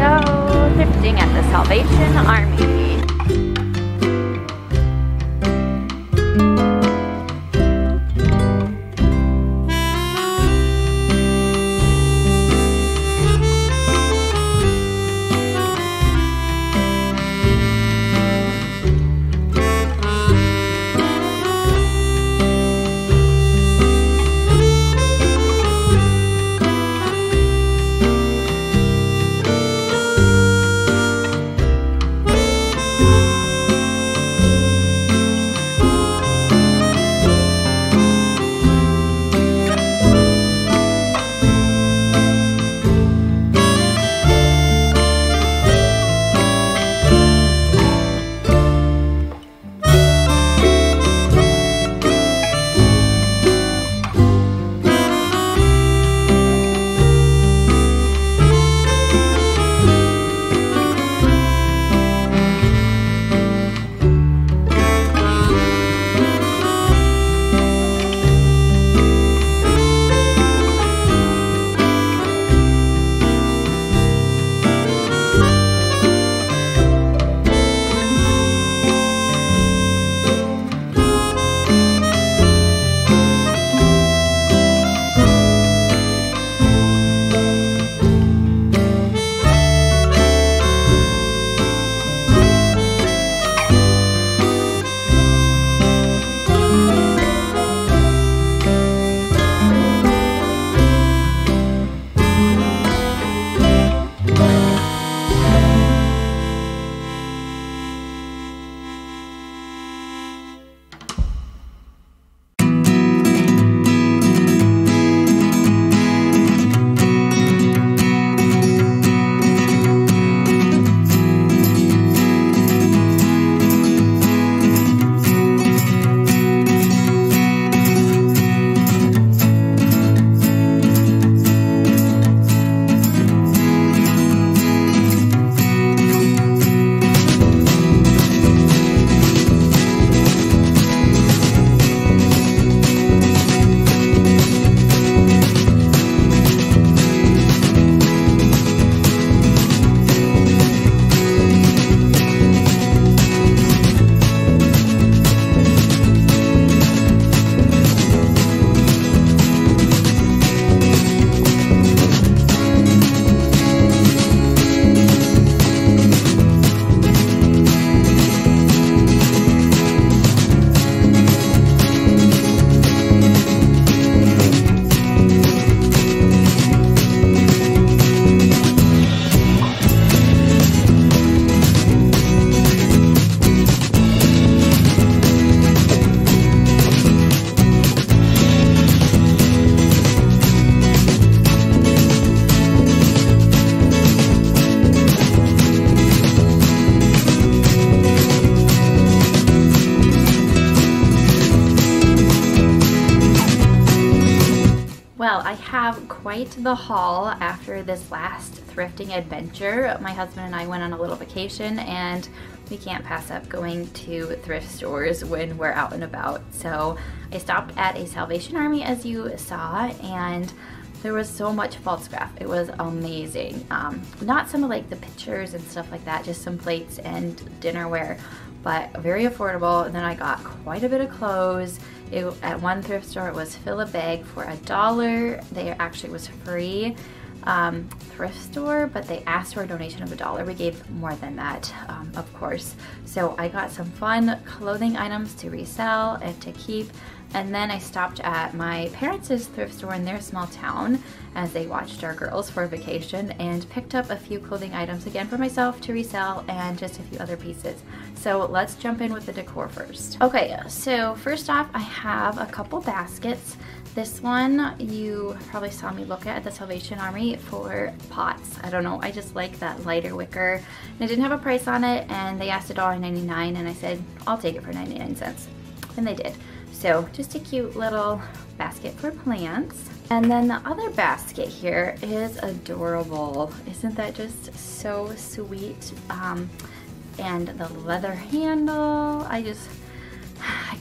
go thrifting at the Salvation Army. The haul after this last thrifting adventure. My husband and I went on a little vacation and we can't pass up going to thrift stores when we're out and about. So I stopped at a Salvation Army as you saw and there was so much Pfaltzgraff. It was amazing. Um, not some of like the pictures and stuff like that, just some plates and dinnerware, but very affordable. And then I got quite a bit of clothes it, at one thrift store, it was fill a bag for a dollar. They actually was free um, thrift store, but they asked for a donation of a dollar. We gave more than that, um, of course. So I got some fun clothing items to resell and to keep. And then I stopped at my parents' thrift store in their small town as they watched our girls for vacation and picked up a few clothing items again for myself to resell and just a few other pieces. So let's jump in with the decor first. Okay, so first off, I have a couple baskets. This one you probably saw me look at at the Salvation Army for pots. I don't know, I just like that lighter wicker. And it didn't have a price on it and they asked $1.99 and I said, I'll take it for 99 cents. And they did. So just a cute little basket for plants. And then the other basket here is adorable. Isn't that just so sweet? Um, and the leather handle, I just, I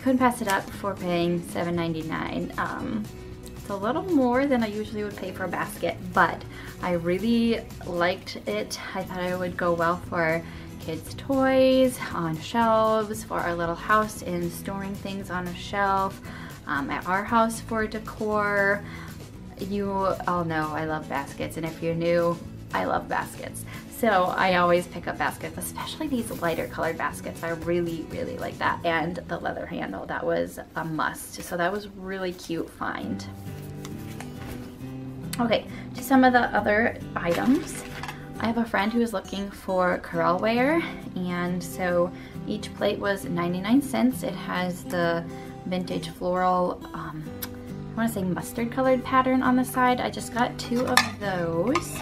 couldn't pass it up for paying $7.99. Um, it's a little more than I usually would pay for a basket, but I really liked it. I thought it would go well for kids' toys, on shelves, for our little house and storing things on a shelf, um, at our house for decor. You all know I love baskets and if you're new, I love baskets. So I always pick up baskets, especially these lighter colored baskets. I really, really like that. And the leather handle, that was a must. So that was really cute find. Okay, to some of the other items. I have a friend who is looking for Corelle ware and so each plate was 99 cents. It has the vintage floral, um, I want to say mustard colored pattern on the side. I just got two of those.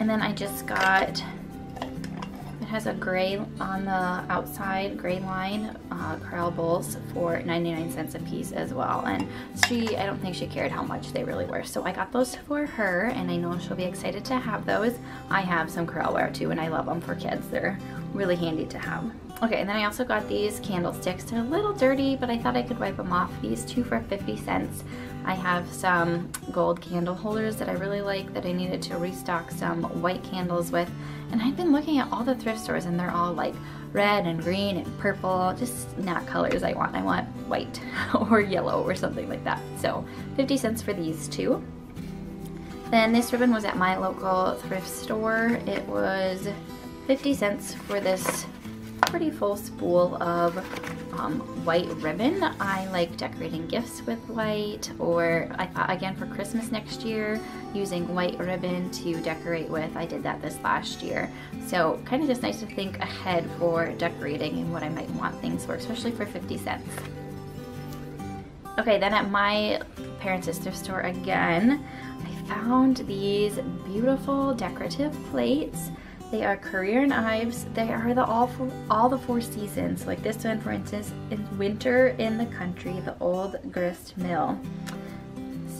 And then I just got, it has a gray on the outside, gray line, uh, bowls for 99 cents a piece as well. And she, I don't think she cared how much they really were. So I got those for her and I know she'll be excited to have those. I have some Corelle ware too and I love them for kids. They're really handy to have. Okay, and then I also got these candlesticks. They're a little dirty, but I thought I could wipe them off. These two for 50 cents. I have some gold candle holders that I really like that I needed to restock some white candles with. And I've been looking at all the thrift stores and they're all like red and green and purple, just not colors I want. I want white or yellow or something like that. So 50 cents for these two. Then this ribbon was at my local thrift store. It was 50 cents for this pretty full spool of um, white ribbon. I like decorating gifts with white or I thought again for Christmas next year using white ribbon to decorate with. I did that this last year. So kind of just nice to think ahead for decorating and what I might want things for, especially for 50 cents. Okay, then at my parents' thrift store again, I found these beautiful decorative plates they are Currier and Ives. They are the all for all the four seasons. Like this one, for instance, in winter in the country, the old grist mill.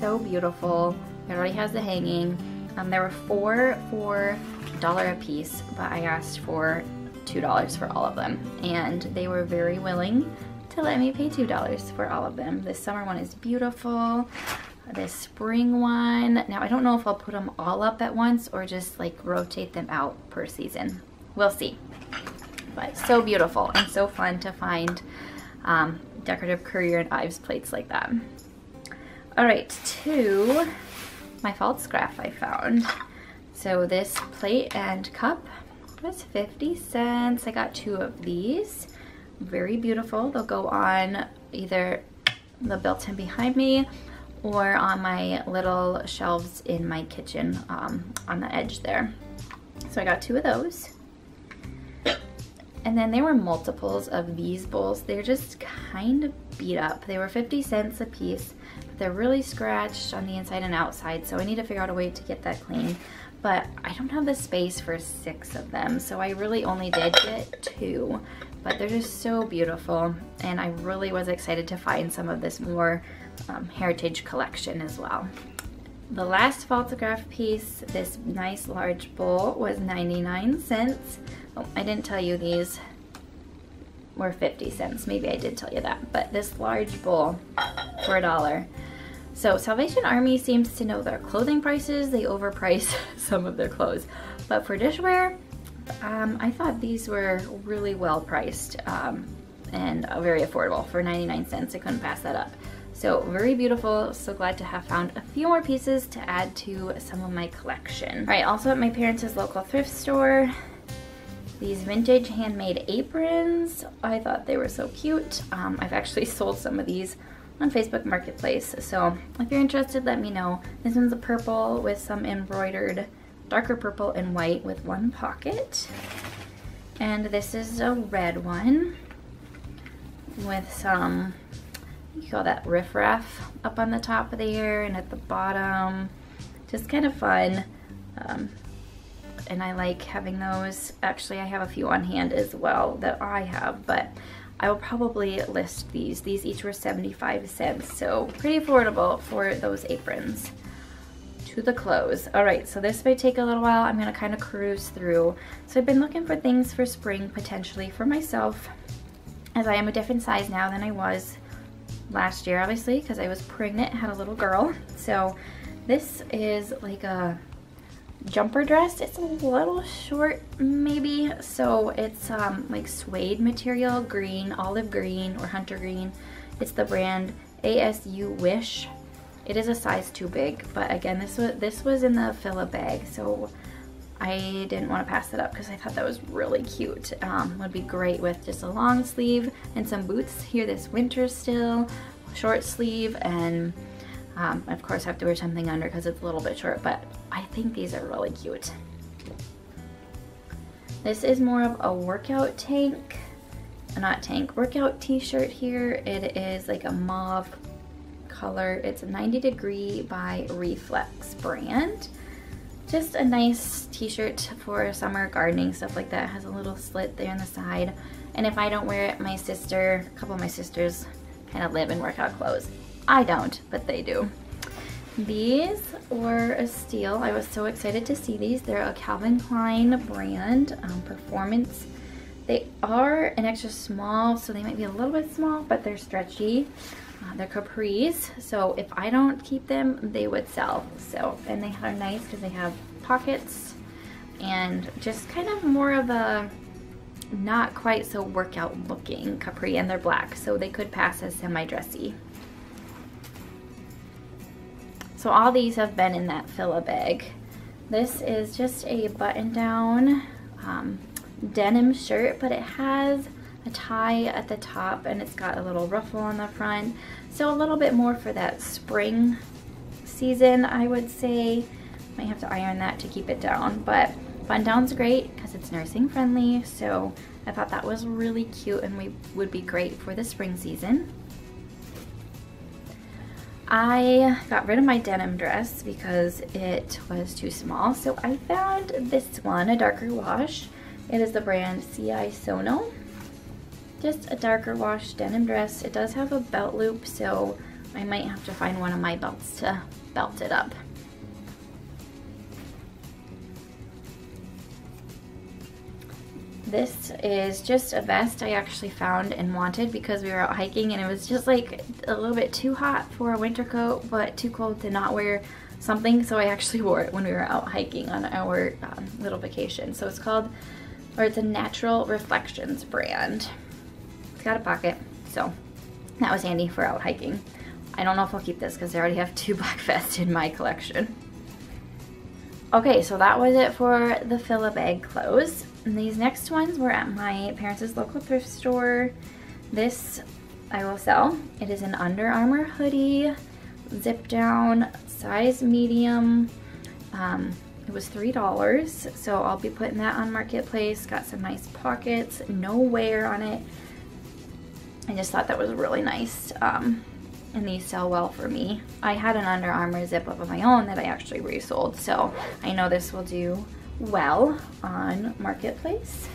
So beautiful. It already has the hanging. Um, there were four for dollar a piece, but I asked for two dollars for all of them, and they were very willing to let me pay two dollars for all of them. This summer one is beautiful this spring one. Now I don't know if I'll put them all up at once or just like rotate them out per season. We'll see. But so beautiful and so fun to find um, decorative Currier and Ives plates like that. All right, to my Pfaltzgraff I found. So this plate and cup was 50 cents. I got two of these. Very beautiful. They'll go on either the built-in behind me or on my little shelves in my kitchen um, on the edge there. So I got two of those. And then there were multiples of these bowls. They're just kind of beat up. They were 50 cents a piece, but they're really scratched on the inside and outside, so I need to figure out a way to get that clean. But I don't have the space for six of them, so I really only did get two. But they're just so beautiful, and I really was excited to find some of this more um, heritage collection as well. The last Pfaltzgraff piece, this nice large bowl, was 99 cents. Oh, I didn't tell you these were 50 cents. Maybe I did tell you that. But this large bowl for a dollar. So Salvation Army seems to know their clothing prices. They overprice some of their clothes. But for dishware, um, I thought these were really well priced um, and very affordable for 99 cents. I couldn't pass that up. So very beautiful, so glad to have found a few more pieces to add to some of my collection. All right, also at my parents' local thrift store, these vintage handmade aprons. I thought they were so cute. Um, I've actually sold some of these on Facebook Marketplace. So if you're interested, let me know. This one's a purple with some embroidered darker purple and white with one pocket. And this is a red one with some you call that rickrack up on the top of the ear and at the bottom. Just kind of fun. Um, and I like having those. Actually, I have a few on hand as well that I have, but I will probably list these. These each were 75 cents, so pretty affordable for those aprons. To the clothes. All right, so this may take a little while. I'm gonna kind of cruise through. So I've been looking for things for spring potentially for myself, as I am a different size now than I was last year, obviously, because I was pregnant, had a little girl. So this is like a jumper dress. It's a little short, maybe. So it's um, like suede material, green, olive green, or hunter green. It's the brand As U Wish. It is a size too big, but again, this was this was in the fill a bag, so I didn't want to pass it up because I thought that was really cute. Um, would be great with just a long sleeve and some boots here this winter still, short sleeve, and um, of course I have to wear something under because it's a little bit short, but I think these are really cute. This is more of a workout tank, not tank, workout t-shirt here. It is like a mauve color. It's a 90 degree by Reflex brand just a nice t-shirt for summer gardening, stuff like that. It has a little slit there on the side. And if I don't wear it, my sister, a couple of my sisters kind of live in workout clothes. I don't, but they do. These were a steal. I was so excited to see these. They're a Calvin Klein brand, um, performance. They are an extra small, so they might be a little bit small, but they're stretchy. Uh, they're capris, so if I don't keep them, they would sell. So, and they are nice because they have pockets and just kind of more of a not quite so workout looking capri and they're black so they could pass as semi-dressy. So all these have been in that fill-a bag. This is just a button down um, denim shirt but it has a tie at the top and it's got a little ruffle on the front. So a little bit more for that spring season, I would say. Might have to iron that to keep it down, but button down's great because it's nursing friendly. So I thought that was really cute and we would be great for the spring season. I got rid of my denim dress because it was too small. So I found this one, a darker wash. It is the brand CI Sono just a darker wash denim dress. It does have a belt loop, so I might have to find one of my belts to belt it up. This is just a vest I actually found and wanted because we were out hiking and it was just like a little bit too hot for a winter coat, but too cold to not wear something. So I actually wore it when we were out hiking on our um, little vacation. So it's called, or it's a Natural Reflections brand. It's got a pocket, so that was handy for out hiking. I don't know if I'll keep this because I already have two black vests in my collection. Okay, so that was it for the fill-a-bag clothes. And these next ones were at my parents' local thrift store. This I will sell. It is an Under Armour hoodie, zip down, size medium. Um, it was $3, so I'll be putting that on Marketplace. Got some nice pockets, no wear on it. I just thought that was really nice. Um, and these sell well for me. I had an Under Armour zip up of my own that I actually resold, so I know this will do well on Marketplace.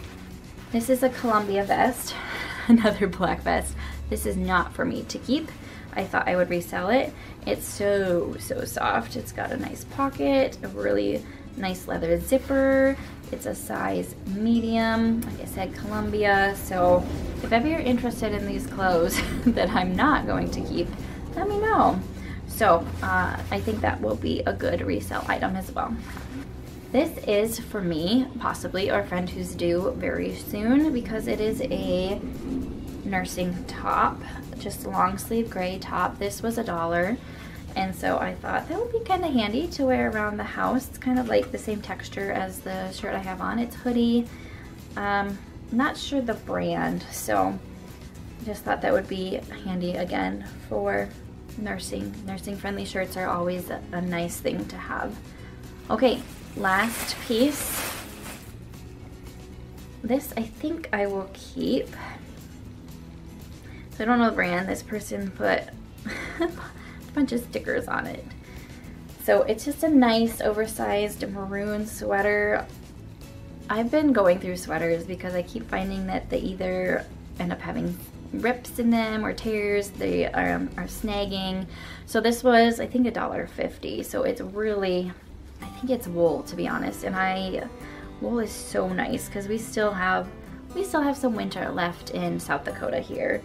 This is a Columbia vest, another black vest. This is not for me to keep. I thought I would resell it. It's so, so soft. It's got a nice pocket, a really nice leather zipper. It's a size medium, like I said, Columbia. So if ever you're interested in these clothes that I'm not going to keep, let me know. So uh, I think that will be a good resale item as well. This is for me, possibly, or a friend who's due very soon because it is a nursing top, just long sleeve gray top. This was a dollar. And so I thought that would be kind of handy to wear around the house. It's kind of like the same texture as the shirt I have on. It's hoodie. Um, not sure the brand, so just thought that would be handy again for nursing. Nursing friendly shirts are always a, nice thing to have. Okay, last piece. This I think I will keep. So I don't know the brand. This person put bunch of stickers on it. So it's just a nice oversized maroon sweater. I've been going through sweaters because I keep finding that they either end up having rips in them or tears, they are, um, are snagging. So this was, I think, a dollar fifty. So it's really, I think it's wool to be honest. And I, wool is so nice because we still have, we still have some winter left in South Dakota here.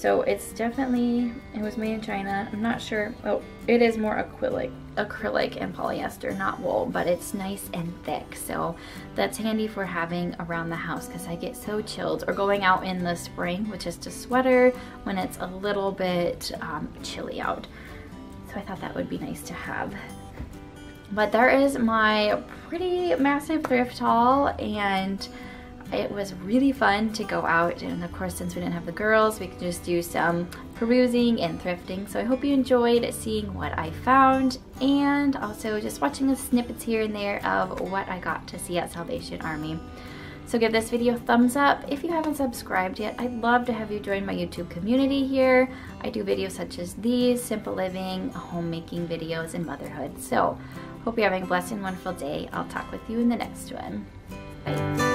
So it's definitely, it was made in China. I'm not sure. Oh, it is more acrylic, acrylic and polyester, not wool, but it's nice and thick. So that's handy for having around the house because I get so chilled or going out in the spring with just a sweater when it's a little bit um, chilly out. So I thought that would be nice to have. But there is my pretty massive thrift haul and it was really fun to go out and of course since we didn't have the girls we could just do some perusing and thrifting so I hope you enjoyed seeing what I found and also just watching the snippets here and there of what I got to see at Salvation Army. So give this video a thumbs up. If you haven't subscribed yet, I'd love to have you join my YouTube community here. I do videos such as these, simple living, homemaking videos, and motherhood. So hope you're having a blessed and wonderful day. I'll talk with you in the next one. Bye.